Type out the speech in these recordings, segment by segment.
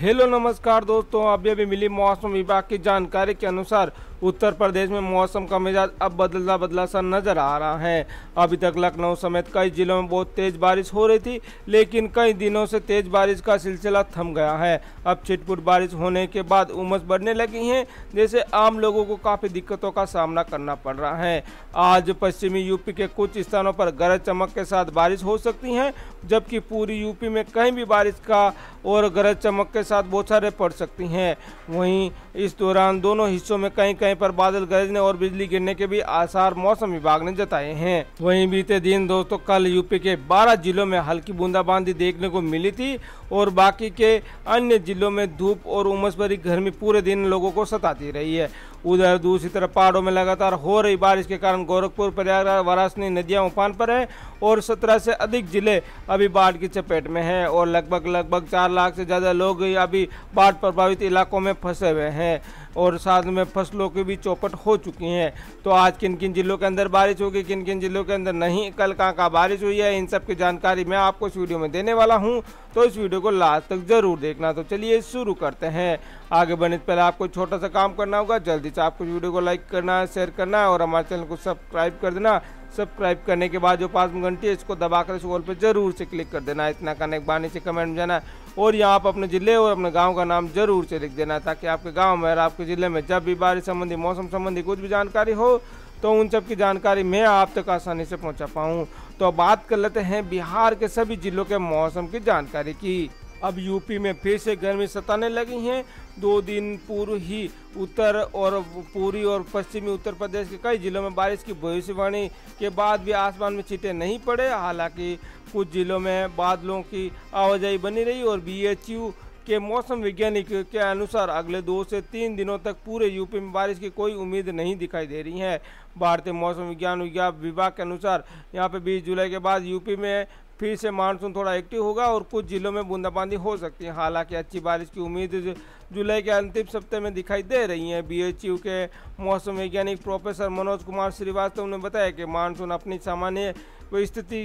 Hello नमस्कार दोस्तों अभी अभी मिली मौसम विभाग की जानकारी के अनुसार। उत्तर प्रदेश में मौसम का मिजाज अब बदला बदला सा नज़र आ रहा है। अभी तक लखनऊ समेत कई जिलों में बहुत तेज बारिश हो रही थी, लेकिन कई दिनों से तेज बारिश का सिलसिला थम गया है। अब छिटपुट बारिश होने के बाद उमस बढ़ने लगी है जैसे आम लोगों को काफ़ी दिक्कतों का सामना करना पड़ रहा है। आज पश्चिमी यूपी के कुछ स्थानों पर गरज चमक के साथ बारिश हो सकती है, जबकि पूरी यूपी में कहीं भी बारिश का और गरज चमक के साथ बौछारें पड़ सकती हैं। वहीं इस दौरान दोनों हिस्सों में कहीं कहीं पर बादल गरजने और बिजली गिरने के भी आसार मौसम विभाग ने जताए हैं। वहीं बीते दिन दोस्तों, कल यूपी के 12 जिलों में हल्की बूंदाबांदी देखने को मिली थी और बाकी के अन्य जिलों में धूप और उमस भरी गर्मी पूरे दिन लोगों को सताती रही है। उधर दूसरी तरफ़ पहाड़ों में लगातार हो रही बारिश के कारण गोरखपुर, प्रयागराज, वाराणसी, नदियाँ, उफान पर है और सत्रह से अधिक ज़िले अभी बाढ़ की चपेट में हैं और लगभग लगभग चार लाख से ज़्यादा लोग अभी बाढ़ प्रभावित इलाकों में फंसे हुए हैं और साथ में फ़सलों की भी चौपट हो चुकी हैं। तो आज किन किन जिलों के अंदर बारिश होगी किन किन जिलों के अंदर नहीं, कल कहाँ कहाँ बारिश हुई है, इन सब की जानकारी मैं आपको इस वीडियो में देने वाला हूँ। तो इस वीडियो को लास्ट तक ज़रूर देखना। तो चलिए शुरू करते हैं। आगे बढ़ने से पहले आपको छोटा सा काम करना होगा। जल्दी से आपको वीडियो को लाइक करना है शेयर करना है और हमारे चैनल को सब्सक्राइब कर देना। सब्सक्राइब करने के बाद जो पास में घंटी है, इसको दबाकर इस वॉल पर ज़रूर से क्लिक कर देना इतना करने के बाद नीचे कमेंट में जाना और यहाँ आप अपने ज़िले और अपने गाँव का नाम ज़रूर से लिख देना ताकि आपके गाँव में और आपके ज़िले में जब भी बारिश संबंधी, मौसम संबंधी कुछ भी जानकारी हो तो उन सब की जानकारी मैं आप तक आसानी से पहुँचा पाऊँ। तो बात कर लेते हैं बिहार के सभी जिलों के मौसम की जानकारी की। अब यूपी में फिर से गर्मी सताने लगी हैं। दो दिन पूर्व ही उत्तर और पूरी और पश्चिमी उत्तर प्रदेश के कई जिलों में बारिश की भविष्यवाणी के बाद भी आसमान में छींटे नहीं पड़े। हालाँकि कुछ जिलों में बादलों की आवाजाही बनी रही और बीएचयू के मौसम वैज्ञानिक के अनुसार अगले दो से तीन दिनों तक पूरे यूपी में बारिश की कोई उम्मीद नहीं दिखाई दे रही है। भारतीय मौसम विज्ञान विभाग के अनुसार यहाँ पे 20 जुलाई के बाद यूपी में फिर से मानसून थोड़ा एक्टिव होगा और कुछ जिलों में बूंदाबांदी हो सकती है। हालाँकि अच्छी बारिश की उम्मीद जुलाई के अंतिम सप्ताह में दिखाई दे रही है। बीएचयू के मौसम वैज्ञानिक प्रोफेसर मनोज कुमार श्रीवास्तव ने बताया कि मानसून अपनी सामान्य स्थिति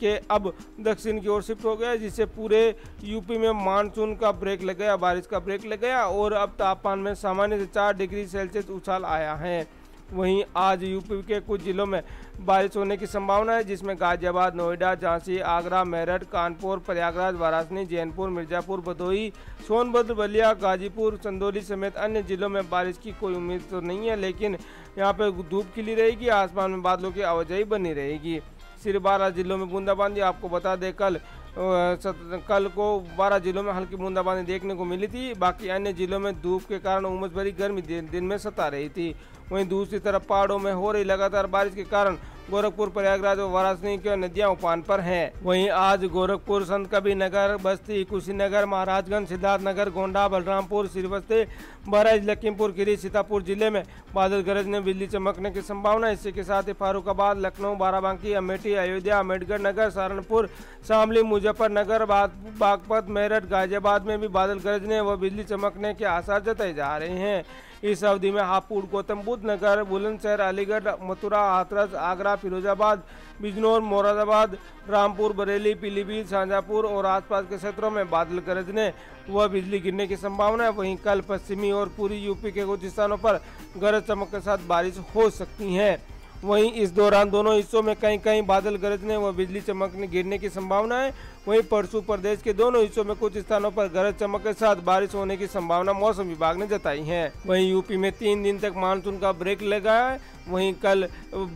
के अब दक्षिण की ओर शिफ्ट हो गया जिससे पूरे यूपी में मानसून का ब्रेक लग गया बारिश का ब्रेक लग गया और अब तापमान में सामान्य से चार डिग्री सेल्सियस उछाल आया है। वहीं आज यूपी के कुछ जिलों में बारिश होने की संभावना है, जिसमें गाजियाबाद, नोएडा, झांसी, आगरा, मेरठ, कानपुर, प्रयागराज, वाराणसी, जैनपुर, मिर्जापुर, भदोही, सोनभद्र, बलिया, गाजीपुर चंदौली समेत अन्य जिलों में बारिश की कोई उम्मीद तो नहीं है, लेकिन यहाँ पर धूप खिली रहेगी, आसमान में बादलों की आवाजाही बनी रहेगी। सिर्फ़ बारह जिलों में बूंदाबांदी, आपको बता दें कल कल को 12 जिलों में हल्की बूंदाबांदी देखने को मिली थी। बाकी अन्य जिलों में धूप के कारण उमस भरी गर्मी दिन में सता रही थी। वहीं दूसरी तरफ़ पहाड़ों में हो रही लगातार बारिश के कारण गोरखपुर, प्रयागराज और वाराणसी की नदियाँ उफान पर हैं। वहीं आज गोरखपुर संत कबीर नगर, बस्ती कुशीनगर महाराजगंज सिद्धार्थ नगर गोंडा, बलरामपुर श्रीवस्ती बहराइच, लखीमपुर गिरी सीतापुर ज़िले में बादल गरज ने बिजली चमकने की संभावना। इसी के साथ ही फारूकाबाद लखनऊ, बाराबंकी, अमेठी, अयोध्या, अंबेडकर नगर, सहारनपुर, शामली, मुजफ्फरनगर बागपत, मेरठ, गाजियाबाद में भी बादल गरजने व बिजली चमकने के आसार जताए जा रहे हैं। इस अवधि में हापुड़, गौतम बुद्ध नगर, बुलंदशहर, अलीगढ़, मथुरा, हाथरस, आगरा, फिरोजाबाद, बिजनौर, मुरादाबाद, रामपुर, बरेली, पीलीभीत, शाहजहाँपुर और आसपास के क्षेत्रों में बादल गरजने व बिजली गिरने की संभावना है। वहीं कल पश्चिमी और पूरी यूपी के कुछ स्थानों पर गरज चमक के साथ बारिश हो सकती है। वहीं इस दौरान दोनों हिस्सों में कहीं कहीं बादल गरजने व बिजली चमकने गिरने की संभावना है। वहीं परसों प्रदेश के दोनों हिस्सों में कुछ स्थानों पर गरज चमक के साथ बारिश होने की संभावना मौसम विभाग ने जताई है। वहीं यूपी में तीन दिन तक मानसून का ब्रेक लगा है। वहीं कल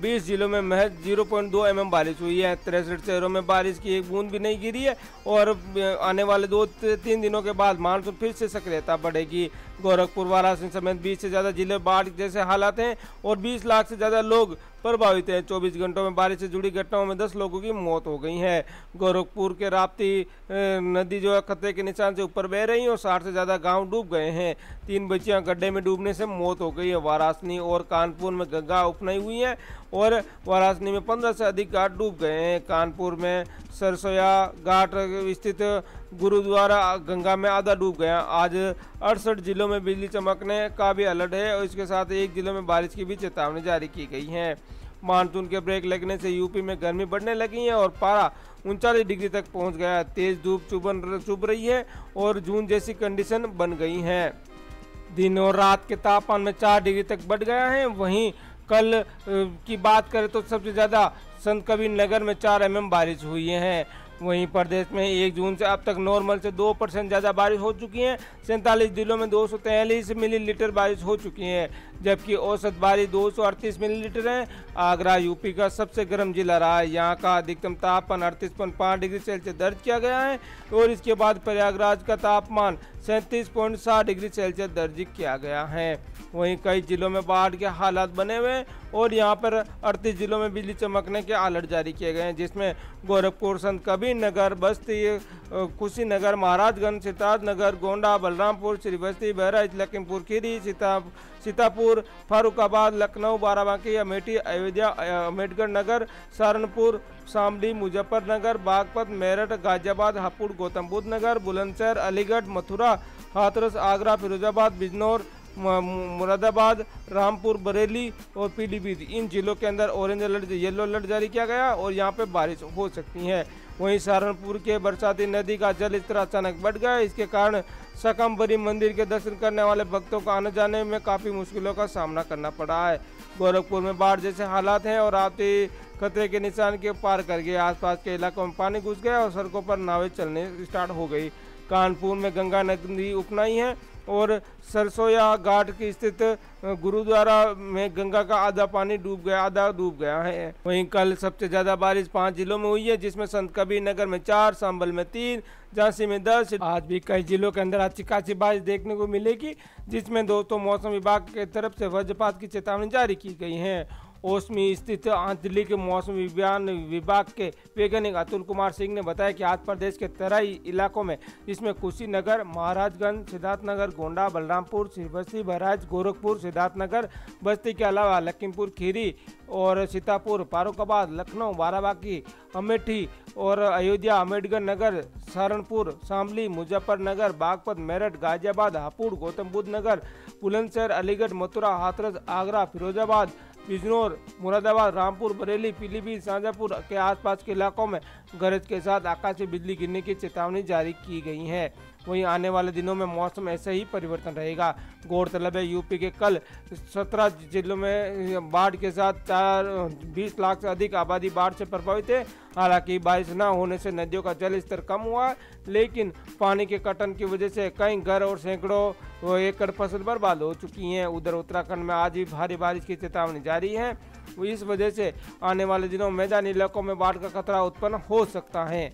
20 जिलों में महज 0.2 एम बारिश हुई है। तिरसठ शहरों में बारिश की एक बूंद भी नहीं गिरी है और आने वाले दो तीन दिनों के बाद मानसून फिर से सक्रियता बढ़ेगी। गोरखपुर, वाराणसी समेत 20 से ज़्यादा ज़िले बाढ़ जैसे हालात हैं और 20 लाख से ज़्यादा लोग प्रभावित है। 24 घंटों में बारिश से जुड़ी घटनाओं में 10 लोगों की मौत हो गई है। गोरखपुर के राप्ती नदी जो है, खतरे के निशान से ऊपर बह रही है और साठ से ज़्यादा गाँव डूब गए हैं। तीन बच्चियाँ गड्ढे में डूबने से मौत हो गई है। वाराणसी और कानपुर में गंगा उपनाई हुई है और वाराणसी में पंद्रह से अधिक घाट डूब गए हैं। कानपुर में सरसोया घाट स्थित गुरुद्वारा गंगा में आधा डूब गया। आज अड़सठ जिलों में बिजली चमकने का भी अलर्ट है और इसके साथ एक जिलों में बारिश की भी चेतावनी जारी की गई है। मानसून के ब्रेक लगने से यूपी में गर्मी बढ़ने लगी है और पारा उनचालीस डिग्री तक पहुँच गया तेज धूप चुभन चुभ रही है और जून जैसी कंडीशन बन गई है। दिन और रात के तापमान में चार डिग्री तक बढ़ गया है। वहीं कल की बात करें तो सबसे ज़्यादा संत कबीर नगर में चार एम बारिश हुई है। वहीं प्रदेश में एक जून से अब तक नॉर्मल से दो परसेंट ज़्यादा बारिश हो चुकी है। सैंतालीस जिलों में दो मिलीलीटर बारिश हो चुकी है, जबकि औसत बारिश दो मिलीलीटर है। आगरा, यूपी का सबसे गर्म जिला रहा। है यहाँ का अधिकतम तापमान अड़तीस डिग्री सेल्सियस दर्ज किया गया है और इसके बाद प्रयागराज का तापमान सैंतीस डिग्री सेल्सियस दर्ज किया गया है। वहीं कई जिलों में बाढ़ के हालात बने हुए हैं। और यहाँ पर अड़तीस जिलों में बिजली चमकने के अलर्ट जारी किए गए हैं, जिसमें गोरखपुर संत कबीर नगर, बस्ती कुशीनगर, महाराजगंज सिद्धार्थनगर गोंडा, बलरामपुर, श्रीबस्ती, बहराइच, लखीमपुर, खीरी, सीता, सीतापुर, फारुखाबाद, लखनऊ, बाराबंकी, अमेठी, अयोध्या अंबेडकर नगर, सहारनपुर, शामली, मुजफ्फरनगर, बागपत, मेरठ, गाजियाबाद, हापुड़ गौतम बुद्ध नगर, बुलंदशहर, अलीगढ़, मथुरा, हाथरस, आगरा, फिरोजाबाद, बिजनौर मुरादाबाद, रामपुर, बरेली और पीलीभीत। इन जिलों के अंदर ऑरेंज अलर्ट येलो अलर्ट जारी किया गया और यहाँ पे बारिश हो सकती है। वहीं सहारनपुर के बरसाती नदी का जल स्तर अचानक बढ़ गया। इसके कारण सकम्बरी मंदिर के दर्शन करने वाले भक्तों को आने जाने में काफ़ी मुश्किलों का सामना करना पड़ा है। गोरखपुर में बाढ़ जैसे हालात हैं और आते खतरे के निशान के पार कर गए। आसपास के इलाकों में पानी घुस गया और सड़कों पर नावें चलने स्टार्ट हो गई। कानपुर में गंगा नदी उपनाई है। और सरसोया घाट की स्थित गुरुद्वारा में गंगा का आधा पानी डूब गया, आधा डूब गया है। वहीं कल सबसे ज़्यादा बारिश पाँच जिलों में हुई है, जिसमें संत कबीर नगर में चार संभल में तीन, झांसी में दस। आज भी कई जिलों के अंदर अच्छी खासी बारिश देखने को मिलेगी, जिसमें दोस्तों मौसम विभाग की तरफ़ से वज्रपात की चेतावनी जारी की गई है। ओस में स्थित आंचलिक मौसम विज्ञान विभाग के वैज्ञानिक अतुल कुमार सिंह ने बताया कि आज प्रदेश के तराई इलाकों में, जिसमें कुशीनगर, महाराजगंज, सिद्धार्थनगर, गोंडा, बलरामपुर श्रीबस्ती बहराइच, गोरखपुर, सिद्धार्थनगर, बस्ती के अलावा लखीमपुर, खीरी और सीतापुर, फारुखाबाद, लखनऊ, बाराबाकी, अमेठी और अयोध्या, अंबेडकर नगर, सहारनपुर, शामली, मुजफ्फरनगर, बागपत, मेरठ, गाजियाबाद, हापुड़ गौतम बुद्ध नगर बुलंदशहर अलीगढ़, मथुरा, हाथरस, आगरा, फिरोजाबाद बिजनौर, मुरादाबाद, रामपुर, बरेली, पीलीभीत शाजापुर के आसपास के इलाकों में गरज के साथ आकाशीय बिजली गिरने की चेतावनी जारी की गई है। वहीं आने वाले दिनों में मौसम ऐसे ही परिवर्तन रहेगा। गौरतलब है, यूपी के कल सत्रह जिलों में बाढ़ के साथ चार, बीस लाख से अधिक आबादी बाढ़ से प्रभावित है। हालाँकि बारिश न होने से नदियों का जल स्तर कम हुआ, लेकिन पानी के कटन की वजह से कई घर और सैकड़ों एकड़ फ़सल बर्बाद हो चुकी हैं। उधर उत्तराखंड में आज भी भारी बारिश की चेतावनी जारी है। इस वजह से आने वाले दिनों मैदानी इलाकों में बाढ़ का खतरा उत्पन्न हो सकता है।